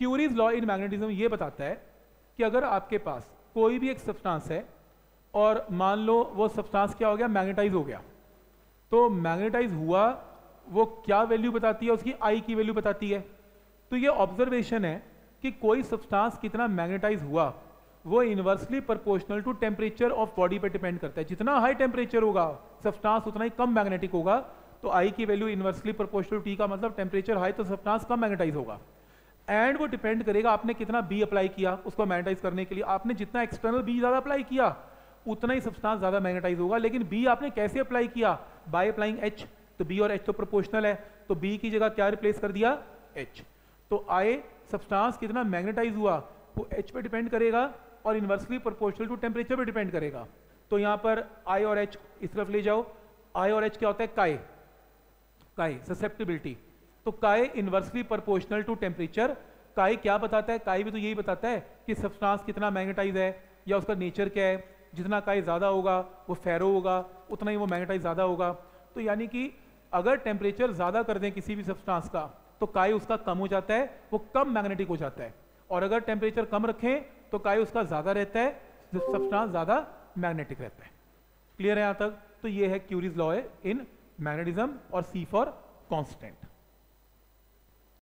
Curies law in magnetism ये बताता है कि अगर आपके पास कोई भी एक सब्सटेंस है और मान लो वो सब्सटेंस क्या हो गया? मैग्नेटाइज हो गया। तो मैग्नेटाइज हुआ, वो क्या वैल्यू बताती है? उसकी आई की वैल्यू बताती है। तो ये ऑब्जर्वेशन है कि कोई सब्सटेंस कितना मैग्नेटाइज हुआ, वो inversely proportional to temperature of body पे डिपेंड करता है। जितना हाई टेम्परेचर होगा सब्सटेंस उतना ही कम मैग्नेटिक होगा। तो आई की वैल्यू इन्वर्सली प्रोपोर्शनल टी का मतलब टेम्परेचर हाई तो सब्सटेंस कम मैग्नेटाइज होगा। एंड वो डिपेंड करेगा आपने कितना बी अप्लाई किया, उसको मैग्नेटाइज करने के लिए। आपने जितना एक्सटर्नल बी ज़्यादा अप्लाई किया, उतना ही सब्सटेंस ज़्यादा मैग्नेटाइज होगा। लेकिन बी आपने कैसे अप्लाई किया? बाय अप्लाइंग एच तो बी और एच तो प्रोपोर्शनल है। तो बी की जगह क्या रिप्लेस कर दिया? एच तो आई सब्सटेंस कितना मैग्नेटाइज हुआ, वो एच पे डिपेंड करेगा और इन्वर्सली प्रोपोर्शनल टू टेम्परेचर पे डिपेंड करेगा। तो यहाँ पर आई और एच इस तरफ़ ले जाओ। आई और एच क्या होता है? काय काय ससेप्टिबिलिटी तो काय इन्वर्सली प्रोपोर्शनल टू टेम्परेचर काय क्या बताता है? काय भी तो यही बताता है कि सब्सटेंस कितना मैग्नेटाइज है या उसका नेचर क्या है। जितना काय ज़्यादा होगा, वो फेरो होगा, उतना ही वो मैग्नेटाइज ज़्यादा होगा। तो यानी कि अगर टेम्परेचर ज़्यादा कर दें किसी भी सब्सटेंस का तो काय उसका कम हो जाता है, वो कम मैग्नेटिक हो जाता है। और अगर टेम्परेचर कम रखें तो काय उसका ज़्यादा रहता है सब्सटेंस ज़्यादा मैग्नेटिक रहता है। क्लियर है यहाँ तक? तो ये है क्यूरीज लॉ है इन मैग्नेटिज्म और सी फॉर कांस्टेंट